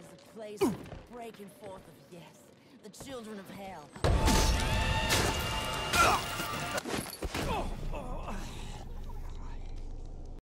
is the place of breaking forth of yes, the children of hell.